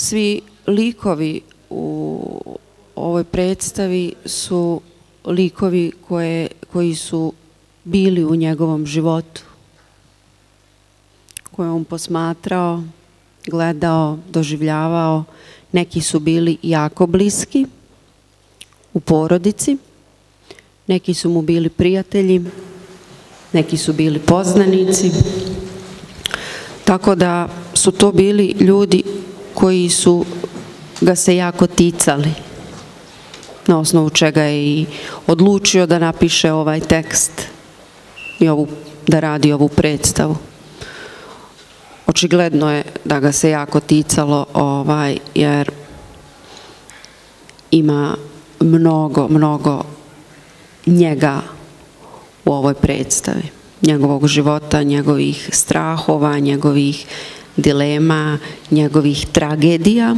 Svi likovi u ovoj predstavi su likovi koje, koji su bili u njegovom životu, koje on posmatrao, gledao, doživljavao. Neki su bili jako bliski u porodici, neki su mu bili prijatelji, neki su bili poznanici. Tako da su to bili ljudi koji su ga se jako ticali na osnovu čega je i odlučio da napiše ovaj tekst i ovu, da radi ovu predstavu. Očigledno je da ga se jako ticalo ovaj, jer ima mnogo, mnogo njega u ovoj predstavi. Njegovog života, njegovih strahova, njegovih dilema, njegovih tragedija